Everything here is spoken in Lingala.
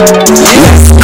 Yes.